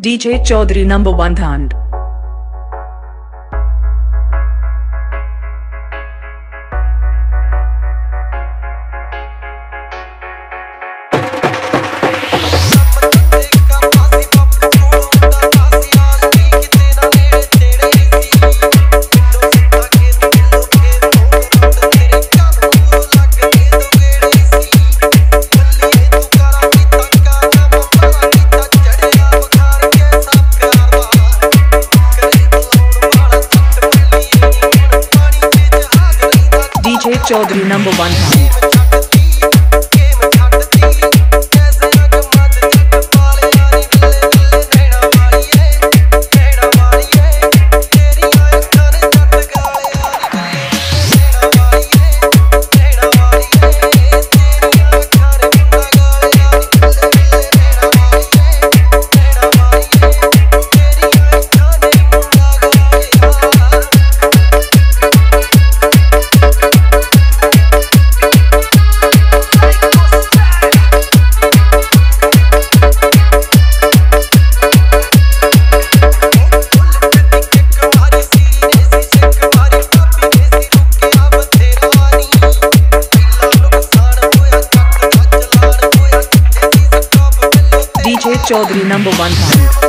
DJ Chaudhary number one Dhand. Chaudhary number one था। Chaudhary number one Dhand.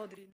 DJ Chaudhary.